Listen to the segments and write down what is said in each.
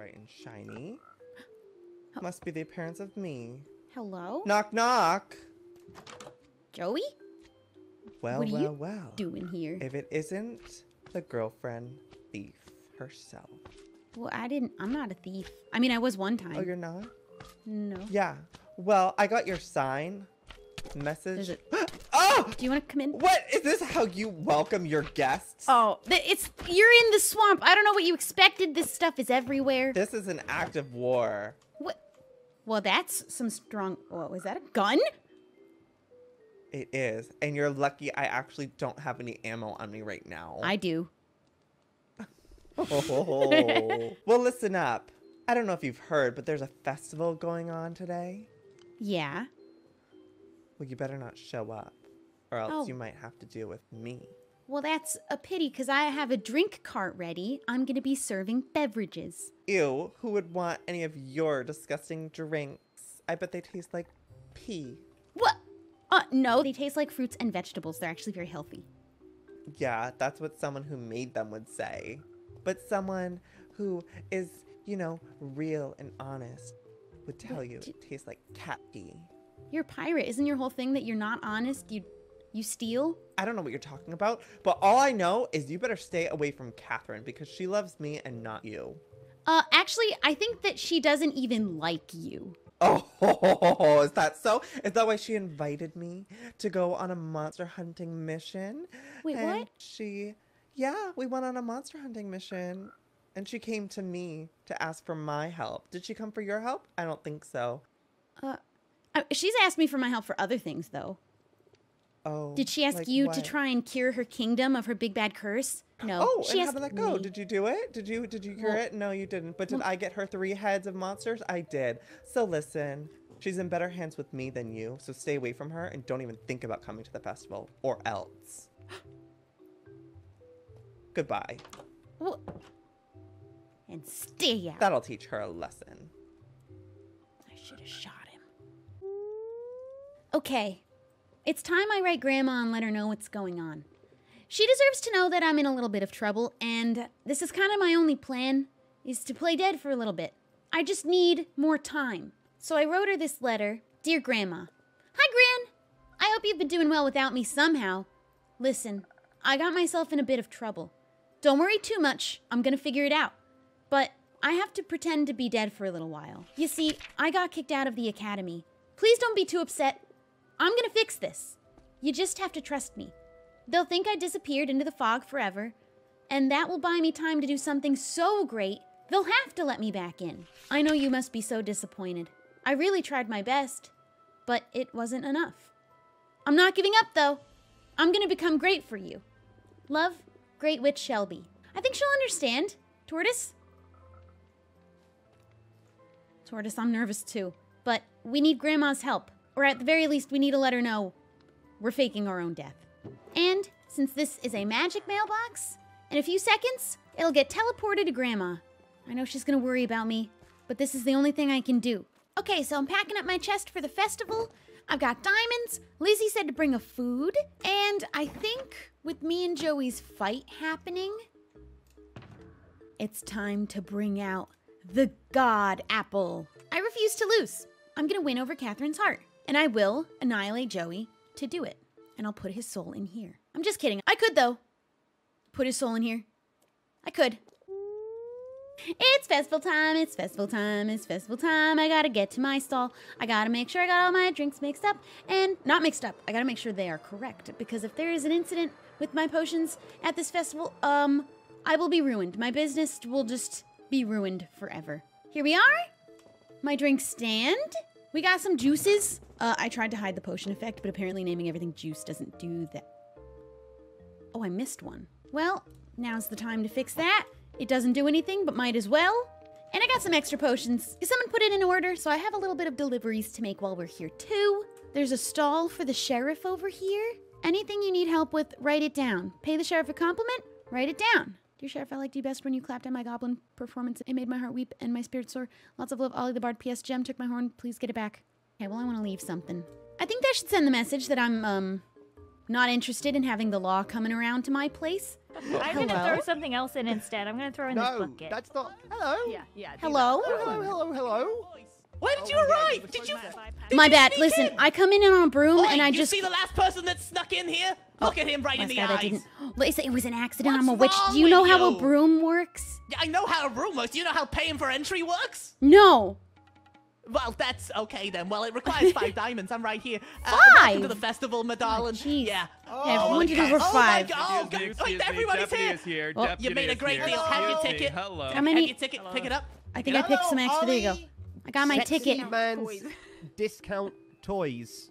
bright and shiny. Oh. Must be the appearance of me. Hello? Knock, knock. Joey? Well, What are well, you well. Doing here? If it isn't the girlfriend thief herself. Well, I didn't. I'm not a thief. I mean, I was one time. Oh, you're not? no. Yeah. Well, I got your sign. Message. Do you want to come in? What? Is this how you welcome your guests? Oh, it's you're in the swamp. I don't know what you expected. This stuff is everywhere. This is an act of war. What? Well, that's some strong. What was that? A gun? It is. And you're lucky I actually don't have any ammo on me right now. I do. Oh. well, listen up. I don't know if you've heard, but there's a festival going on today. Yeah. Well, you better not show up, or else Oh. you might have to deal with me. Well, that's a pity because I have a drink cart ready. I'm gonna be serving beverages. Ew, who would want any of your disgusting drinks? I bet they taste like pee. What? Uh, no, they taste like fruits and vegetables. They're actually very healthy. Yeah, that's what someone who made them would say. But someone who is, you know, real and honest would tell What you it tastes like cat pee. You're a pirate. Isn't your whole thing that you're not honest? You, you steal? I don't know what you're talking about, but all I know is you better stay away from Katherine because she loves me and not you. Uh, actually, I think that she doesn't even like you. Oh, is that so? Is that why she invited me to go on a monster hunting mission? Wait, And what? She, yeah, we went on a monster hunting mission. And she came to me to ask for my help. Did she come for your help? I don't think so. Uh, uh, she's asked me for my help for other things, though. Oh. Did she ask like you to try and cure her kingdom of her big bad curse? No. Oh, she and how did that go? me. Did you do it? Did you did you cure Well- it? No, you didn't. But did well- I get her three heads of monsters? I did. So listen, she's in better hands with me than you. So stay away from her and don't even think about coming to the festival, or else. Goodbye. Well, and stay out. That'll teach her a lesson. I should have shot him. Okay. It's time I write Grandma and let her know what's going on. She deserves to know that I'm in a little bit of trouble, and this is kind of my only plan, is to play dead for a little bit. I just need more time. So I wrote her this letter Dear Grandma, Hi, Gran! I hope you've been doing well without me somehow. Listen, I got myself in a bit of trouble. Don't worry too much, I'm gonna figure it out. But I have to pretend to be dead for a little while. You see, I got kicked out of the academy. Please don't be too upset. I'm gonna fix this. You just have to trust me. They'll think I disappeared into the fog forever, and that will buy me time to do something so great, they'll have to let me back in. I know you must be so disappointed. I really tried my best, but it wasn't enough. I'm not giving up, though. I'm gonna become great for you. Love, Great Witch Shelby. I think she'll understand. Tortoise? Tortoise, I'm nervous too. But we need Grandma's help. Or at the very least, we need to let her know we're faking our own death. And since this is a magic mailbox, in a few seconds, it'll get teleported to Grandma. I know she's gonna worry about me, but this is the only thing I can do. Okay, so I'm packing up my chest for the festival. I've got diamonds. Lizzie said to bring a food. And I think with me and Joey's fight happening, it's time to bring out the God Apple. I refuse to lose. I'm gonna win over Katherine's heart, and I will annihilate Joey to do it. And I'll put his soul in here. I'm just kidding. I could, though. Put his soul in here. I could. It's festival time, it's festival time, it's festival time. I gotta get to my stall. I gotta make sure I got all my drinks mixed up. And not mixed up, I gotta make sure they are correct. Because if there is an incident with my potions at this festival, um, I will be ruined. My business will just be ruined forever. Here we are. My drink stand. We got some juices. Uh, I tried to hide the potion effect, but apparently naming everything juice doesn't do that. Oh, I missed one. Well, now's the time to fix that. It doesn't do anything, but might as well. And I got some extra potions. Someone put it in order, so I have a little bit of deliveries to make while we're here, too. There's a stall for the sheriff over here. Anything you need help with, write it down. Pay the sheriff a compliment, write it down. Dear Sheriff, I liked you best when you clapped at my goblin performance. It made my heart weep and my spirit soar. Lots of love, Ollie the Bard. P.S. Gem took my horn. Please get it back. Okay, well, I want to leave something. I think I should send the message that I'm, um, Not interested in having the law coming around to my place? I'm gonna throw something else in instead. I'm gonna throw in this No, bucket. that's not. Hello. Yeah, yeah. Hello? that. Hello, hello, hello. When did you arrive? Did you? did My you bad. Listen, in? I come in on a broom Oi, and I you just. see the last person that snuck in here? Look at him right in Last the guy eyes. that didn't. Listen, it was an accident. I'm a witch. Do you know with how a broom works? Yeah, I know how a room works. Do you know how paying for entry works? No. Well, that's okay then. Well, it requires five diamonds. I'm right here. Uh, Welcome Five? to the festival, my darling. jeez. yeah. Yeah, Oh, 100 okay. over Oh five. my God. Oh, Excuse God. Wait, everybody's deputy here. is here. Oh. deputy You made a great here. deal. Have your ticket. Hello. How Have many- your ticket. Pick it up. I think I picked some extra. There you go. I got my Sexy ticket. man's discount toys.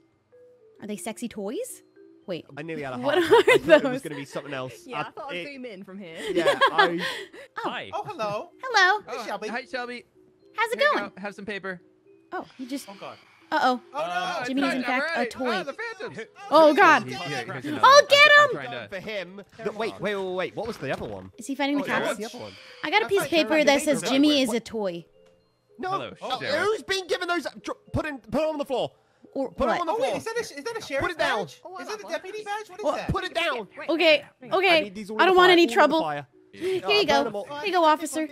Are they sexy toys? Wait. I nearly had a What heart attack. are I thought It was going to be something else. Yeah, I thought I'd it- zoom in from here. yeah, I. Hi. Oh, hello. Hello. Oh, Shelby. Hi, Shelby. How's it Here going? go. Have some paper. Oh, you just. Oh God. Uh oh. Oh no. Uh, Jimmy is in not- fact a toy. Ah, the. Oh God. Here, here's another Oh, one. get I'm- I'm him! to- For him. The- wait, wait, wait, wait. What was the other one? Is he fighting the Oh, cops? the other one? I got a I piece of thought you were paper that says. Jimmy is a toy. No. Hello, Oh, who's been given those? Put in. Put it on the floor. Or Put it what? on the floor. Oh wait, is that a, is that a sheriff's it down. badge? Is that a deputy badge? What is Well, that? Put it down. Okay. Okay. need these all I don't want fire, any all in the trouble. Here you go. all. Here you go, officer.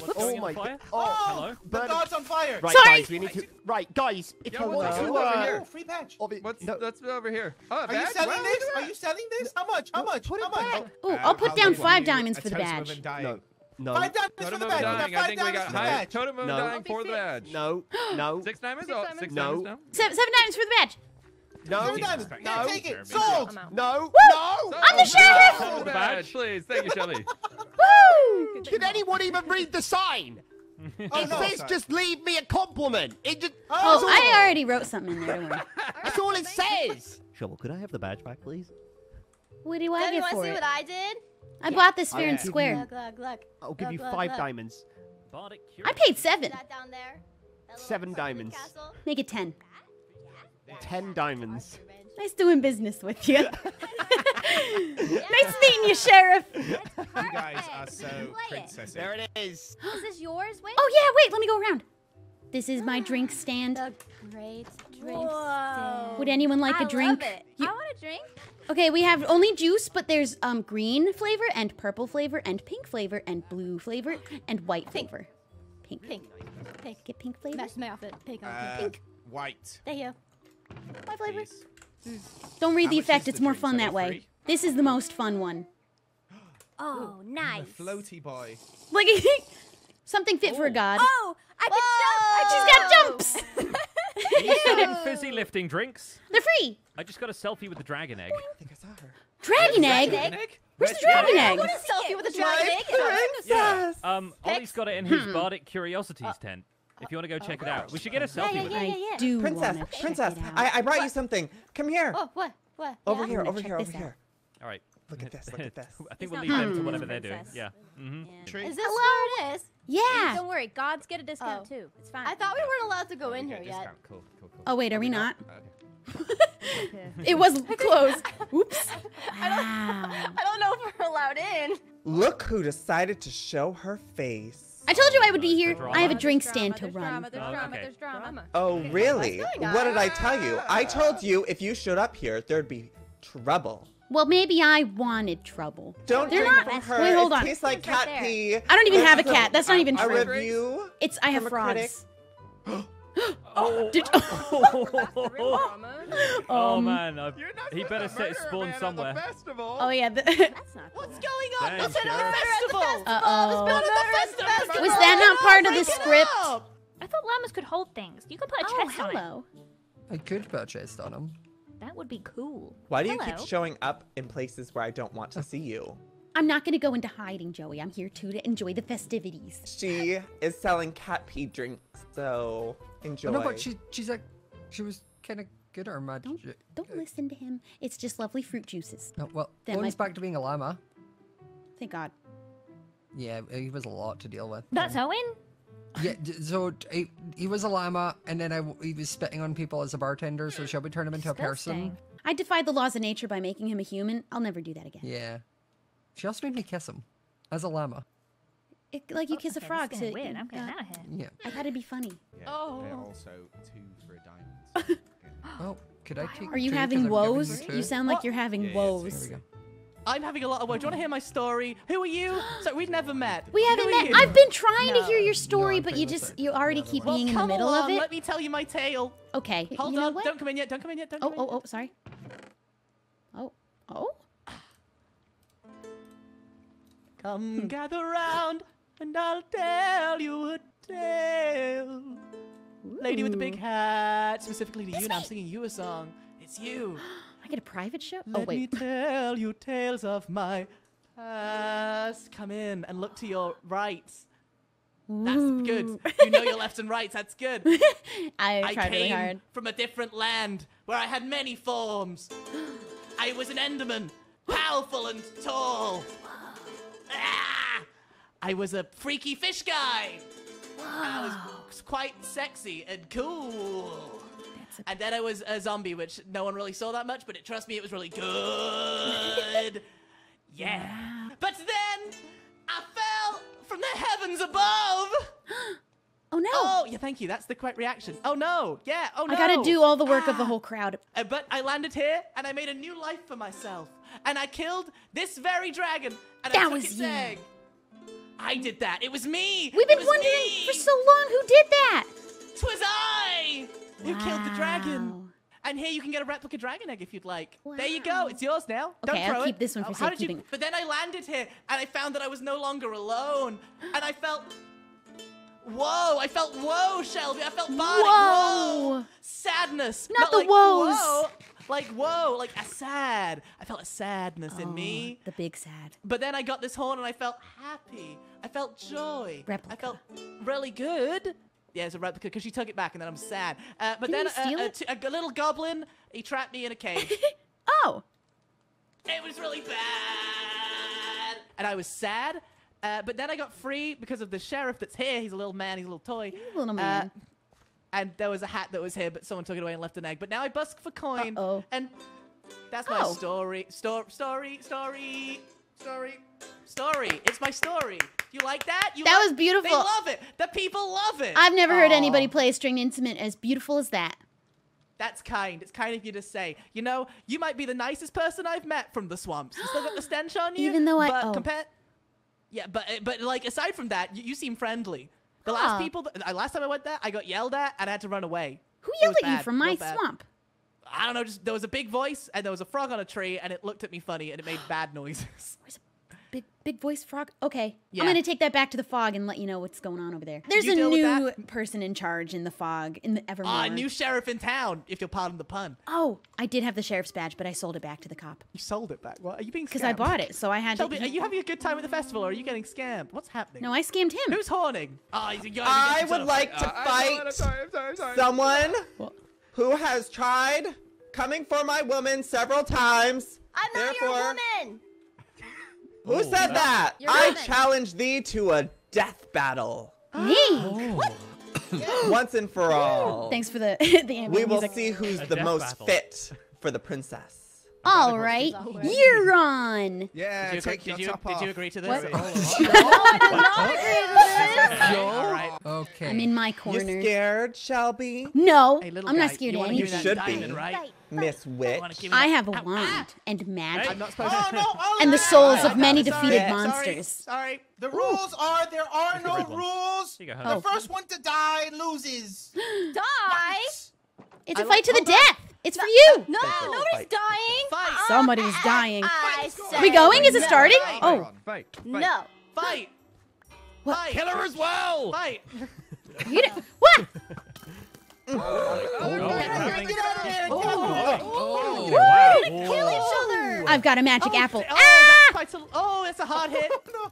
Thank you so much, thank you. Oh my fire? god. Oh, Oh, the burn 'em. guard's on fire. Right, Sorry. guys, we need to. Right, guys, if Yeah, you what's want up? to. Over Uh, here. Oh, free badge. obvi- What's no, that's over here? Oh, a Are you selling Wow, this? Are you selling this? How much? How much? put How it much? back. Oh, I'll put I'll down five diamonds for the badge. of a dime. no, no, Five diamonds for the badge. We got Undying. I five think we diamonds got for the high badge. totem of No. Undying for the badge. no, no, Six diamonds? Six Oh, diamonds. six No. diamonds now? Seven, seven diamonds for the badge. no, Seven diamonds. no, Yeah, take it. Sold. out. no, no. I'm the sheriff! Totem the badge, please. Thank you, Shelby. Woo! Did anyone even read the sign? Oh It no. says sorry. just leave me a compliment. It just. Oh, oh I already wrote something in there. Don't. That's all it says. Shovel, could I have the badge back, please? What do I Then you get want to for see it? what I did? I bought this fair I and square. Look, look, look. I'll give you look, five look. diamonds. I paid seven. That down there. That Seven diamonds. castle. Make it ten. Ten diamonds. Nice doing business with you. nice meeting you, Sheriff. You guys are so princessy. There it is. Is this yours? Wait. Oh yeah, wait. Let me go around. This is my drink stand. The great drink Whoa. Would anyone like I a drink? Love it. You- I want a drink. Okay, we have only juice, but there's um green flavor and purple flavor and pink flavor and blue flavor and white Pink. flavor. Pink. Pink. Pink. Get pink flavor. Match my outfit. Pink. on Uh, pink. White. Thank you. My flavor. please. Mm. Don't read How the effect. It's the more fun that way. free? This is the most fun one. Oh, The nice. floaty boy. Like something fit for a oh. god. Oh, I can jump. She's got jumps. Are you selling fizzy lifting drinks? They're free. I just got a selfie with the dragon egg. I think I saw her. Dragon egg. egg? Where's the dragon I egg? want a selfie with a dragon egg. Yeah. Um, Ollie has got it in his hmm. Bardic Curiosities uh, tent. If you want to go check it out, we should get a selfie yeah, with yeah, yeah, I yeah. do Princess, princess. I, I brought you something. Come here. Oh, what? What? over Yeah? here, over here, over out. here. All right. Look at this, look at this. I think He's we'll leave them to hungry, whatever they're doing. princess. Yeah. hmm Tree. Is this where it is? Yeah. Don't worry, gods get a discount Oh. too. It's fine. I thought we weren't allowed to go in here a yet. discount. Cool, cool, cool. Oh wait, are we not? Okay. It was closed. Oops. Wow. I don't know if we're allowed in. Look who decided to show her face. I told you I would be here. I have a There's drama drama, stand to run. Oh, drama, okay. there's drama. Oh, really? What did I tell you? I told you if you showed up here, there'd be trouble. Well, maybe I wanted trouble. Don't They're drink not- from her. Wait, hold on. it on. tastes like It's right cat pee. I don't even have a cat. That's not even a true. review. It's I have a critic. frogs. Oh, Did- oh Um, man, I, You're he better set murder spawn somewhere. Oh yeah. The, That's not. What's going on? Dang, What's at Sheriff. festival? uh oh. Not at the festival. Was that not part of the script? up. I thought llamas could hold things. You could put a Oh, chest on it. hello. I could put a chest on him. That would be cool. Why do you keep showing up in places where I don't want to see you? I'm not gonna go into hiding, Joey. I'm here too to enjoy the festivities. She is selling cat pee drinks, so enjoy. No, but she she's like she was kind of good at her Don't magic. don't uh, listen to him. It's just lovely fruit juices. No, well, That Owen's might- back to being a llama. Thank God. Yeah, he was a lot to deal with. That's Owen? Yeah, so he, he was a llama, and then I w he was spitting on people as a bartender. So shall we turn him into a person? I defied the laws of nature by making him a human. I'll never do that again. Yeah. She also made me kiss him as a llama. It, like you oh, kiss a frog. This is to, getting weird. I'm getting out of here. Yeah. I thought it'd be funny. Yeah, Oh. They're also two for a diamond. Oh, Could I take Are you two? 'Cause having woes? two. You sound like What? you're having Yeah, yeah, woes. I'm having a lot of woes. Do you want to hear my story? Who are you? So we've never met. We haven't met. you? I've been trying to hear your story, I'm but you just you already keep one. Well, being in the middle along. of it. Let me tell you my tale. Okay. Hold you on. Don't come in yet. Don't come in yet. Don't Oh, in oh, oh, sorry. Oh, oh. Come hmm. gather round and I'll tell you a tale. Lady with the big hat, specifically to That's you, and I'm singing you a song. It's you. I get a private show. Let oh wait. me tell you tales of my past. Come in and look to your right. That's good. You know your lefts and rights. That's good. I I tried came really hard. from a different land where I had many forms. I was an Enderman, powerful and tall. Ah! I was a freaky fish guy. Wow. I was quite sexy and cool. And then I was a zombie, which no one really saw that much, but it, trust me, it was really good. yeah. But then I fell from the heavens above. Oh no. Oh, yeah, thank you. That's the correct reaction. Oh no, yeah, oh no. I gotta do all the work of the Ah. whole crowd. Uh, but I landed here and I made a new life for myself. And I killed this very dragon and I That took was its you. egg. I did that. It was me. We've been wondering me. for so long who did that. Twas I who killed the dragon. And here you can get a replica dragon egg if you'd like. There you go. It's yours now. Okay, Don't I'll keep it. this one for Oh, how did you? But then I landed here and I found that I was no longer alone. And I felt. Whoa! I felt whoa, Shelby. I felt body. Whoa. Whoa! Sadness. Not the like, woes. Whoa. Like whoa, like a sad. I felt a sadness in me. The big sad. But then I got this horn and I felt happy. I felt joy. I Replica. felt really good. Yeah, it's a replica because she took it back and then I'm sad. Uh, but Didn't then you steal a, a, it? t- a g- little goblin, he trapped me in a cave. Oh. it was really bad. And I was sad. Uh, but then I got free because of the sheriff that's here. He's a little man, he's a little toy. Little Uh, man. And there was a hat that was here, but someone took it away and left an egg. But now I busk for coin. Uh-oh. And that's my Oh. story. Sto- story, story, story, story. It's my story. You like that? You That like- was beautiful. They love it. The people love it. I've never heard anybody play a stringed instrument as beautiful as that. That's kind. It's kind of you to say. You know, you might be the nicest person I've met from the swamps. You still got the stench on you. Even though I- but oh. compare. Yeah, but but like aside from that, you, you seem friendly. The last people, that, last time I went there, I got yelled at and I had to run away. Who yelled at you from my swamp? I don't know. Just there was a big voice and there was a frog on a tree and it looked at me funny and it made bad noises. Where's a big big voice frog? Okay. Yeah. I'm gonna take that back to the fog and let you know what's going on over there. There's You a new person in charge in the fog in the Evermore. Ah, new sheriff in town, if you'll pardon the pun. oh, I did have the sheriff's badge, but I sold it back to the cop You sold it back. What? Are you being because I bought it. So I had Shelby, to. are you having a good time at the festival or are you getting scammed? What's happening? No, I scammed him. Who's horning? Oh, he's, you're, I would like to Uh, I'm fight sorry, I'm sorry, I'm sorry. someone What? who has tried coming for my woman several times. I'm not your Therefore- woman. Who Oh, said that? Your I challenge thee to a death battle. Me. Oh. Once and for all. Thanks for the the ambient We will music. see who's A the most battle. fit for the princess. All right, you're on. Yeah, Did you, take did your you, top did off. you agree to this? What? All right. Okay. I'm in my corner. You corner. scared, Shelby? No, Hey, I'm not scared you of wanna anything. me that should be. right? Miss Witch. wanna give me I have a Ow, ah! wand and magic I'm not supposed Oh no! Oh, and the souls of many sorry, defeated sorry, monsters. Sorry. The rules are there are Here's no red rules. Here you go, The Helen. first one to die loses. Die? It's I a like- fight to the death. It's for you. No, nobody's Fight. dying. Fight. Somebody's dying. I Are we going? Is it starting? Fight. Oh, Fight. Fight. No. Fight. What? Fight. Kill her as well. Fight. you did- what? Oh, what's happening? Get out of there! Get out of there! Oh, wow. Kill each other. I've got a magic Oh, apple. Oh, Ah! that's quite a, oh, that's a hard hit. Go,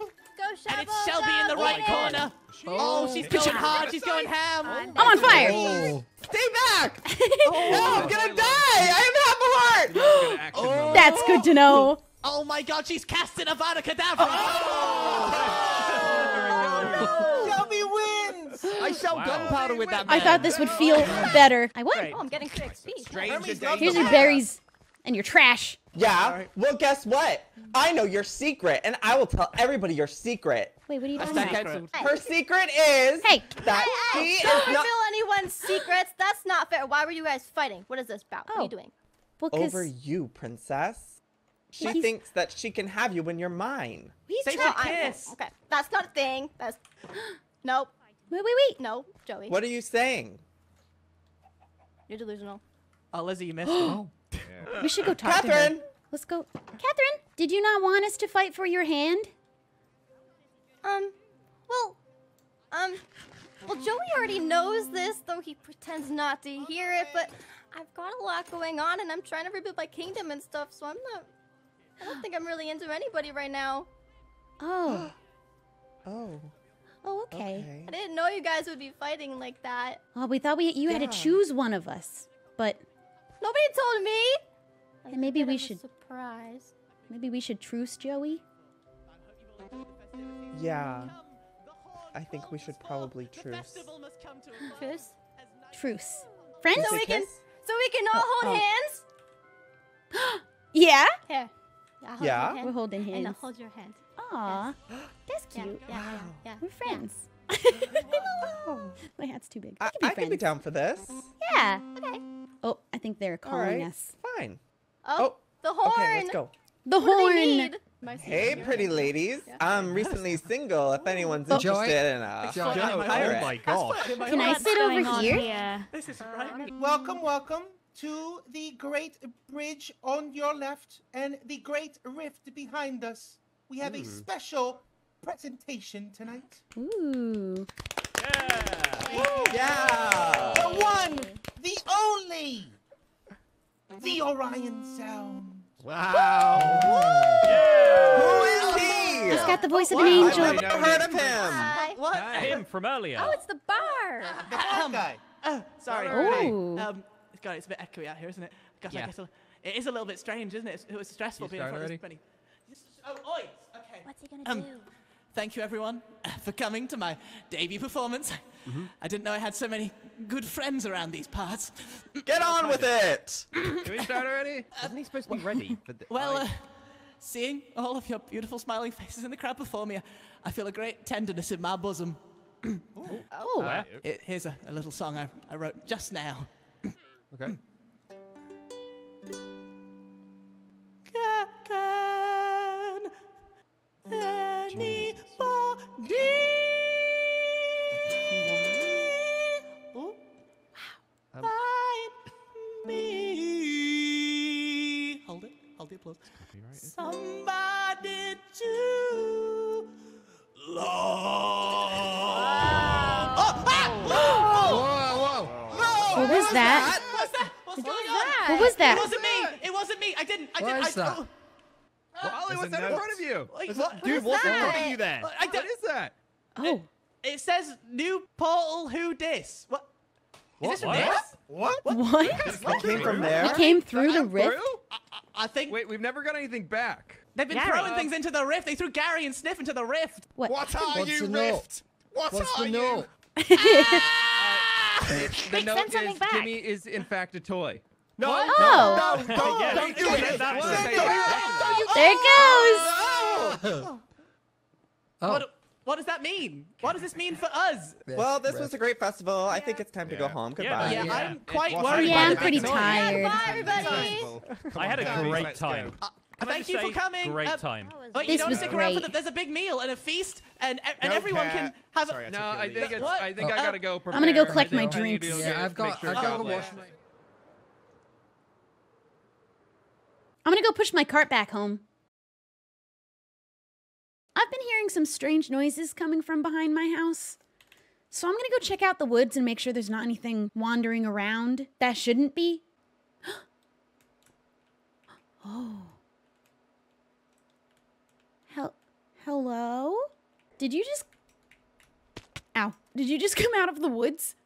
And it's Shabo, Shelby in the right get it. corner. Oh, oh, she's going hard. She's going ham. I'm on fire. Oh. Stay back! no, I'm gonna oh, die! I have half a heart! Good action mode. Oh. That's good to know. Oh my god, she's casting Avada Kedavra. Shelby wins. I sell Wow. gunpowder with that. I thought this would feel better. I Great. won. Oh, I'm getting two XP. Stranger Hermes danger. loves Here's your fire. berries and your trash. Yeah, well, guess what? I know your secret, and I will tell everybody your secret. Wait, what are you I talking about? cancelled. Her secret is Hey. that Hey, she hey, is don't not. reveal any everyone's secrets. That's not fair. Why were you guys fighting? What is this about? What are Oh. you doing? Well, 'cause Over you, princess. She He's- thinks that she can have you when you're mine. he's Say trying. what? I- Kiss. okay, that's not a thing. That's nope. Wait, wait, wait. No, Joey. What are you saying? You're delusional. Oh, Lizzie, you missed it. We should go talk to her. Katherine! Let's go. Katherine, did you not want us to fight for your hand? Um, well, um, well, Joey already knows this, though he pretends not to hear it. But I've got a lot going on, and I'm trying to rebuild my kingdom and stuff. So I'm not. I don't think I'm really into anybody right now. Oh. Oh, Oh, okay. okay. I didn't know you guys would be fighting like that. Well, we thought we you had to choose one of us, but Nobody told me. Then maybe we should- surprise. maybe we should truce Joey. Yeah. I think we should probably truce. Truce. Truce. Friends? So we can, so we can all hold oh. hands. Yeah. Here. I'll Yeah? your We're holding And I'll hands. hold your hand. Aw, that's cute. yeah, yeah, yeah. We're friends. My hat's too big. We I, can be I can be down for this. Yeah. Okay. Oh, I think they're All calling right, us. fine. Oh, Oh, the horn. Okay, let's go. The What do horn. they need? Hey, pretty you? ladies. I'm recently single. If anyone's Oh. Interested in uh, a Joy? hot Oh, pirate. Oh my god. Can I sit over on here? This is right. Um, welcome, welcome to the great bridge on your left and the great rift behind us. We have a special presentation tonight. Ooh. Yeah! Yeah. The one, the only, the Orion Sound. Wow. Who is he? He's got the voice of an I've angel. never heard of him. Hi. What? Him from earlier. Oh, it's the bar. The black guy. Oh, sorry. Ooh. Hi. Um, God, it's a bit echoey out here, isn't it? Gosh, I Yeah. I'll- it is a little bit strange, isn't it? It was stressful You being in start front of already? this many. Oh, oi! Okay. What's he gonna Um, do? Thank you, everyone, for coming to my debut performance. Mm-hmm. I didn't know I had so many good friends around these parts. Get on with it. Can we start already? Isn't he supposed to be ready? But the- Well, uh, seeing all of your beautiful smiling faces in the crowd before me, I feel a great tenderness in my bosom. Oh. uh, It, here's a, a little song I, I wrote just now. okay. Can anybody Ooh, Um, me? Hold it. Hold the applause. Somebody to love. Oh, ah! Whoa, whoa. What was that? What's that? What's going on? What was that? It wasn't me. It wasn't me. I didn't. I didn't. is I, that? oh, Ollie, what's that in front of you? Like, what- Dude, what's in that? front of you then? I What don't- is that? Oh. It says new portal. Who dis? What? Is this from What? this? What? What? It came from there. It came through the I'm rift? through? I think Wait, we've never got anything back. they've been Gary. throwing things into the rift. They threw Gary and Sniff into the rift. What? What are What's you, the note? Rift? What What's are uh, the you? note? It's, the Quick, note send something is back. Jimmy is in fact a toy. No, Oh. no, don't, Yeah, don't do send it. that to Send him. it. There it goes. Oh, oh. What? What does that mean? What does this mean for us? Well, this was a great festival. I think it's time to go home. Goodbye. Yeah, Yeah. I'm quite Well, worried. Yeah, I'm pretty big noise. tired. Bye, everybody. I had a Come great time. Can Thank you for say, coming. Great Um, time. Wait, you This don't was stick around for the, there's a big meal and a feast, and and Go, everyone Kat. can have. Sorry, a, I no, I think it's. I think I gotta go I'm gonna go collect my I need to drinks. yeah, I've got, sure I've got to wash my. I'm gonna go push my cart back home. I've been hearing some strange noises coming from behind my house. So I'm gonna go check out the woods and make sure there's not anything wandering around that shouldn't be. oh. Hel- hello? Did you just. Ow. Did you just come out of the woods?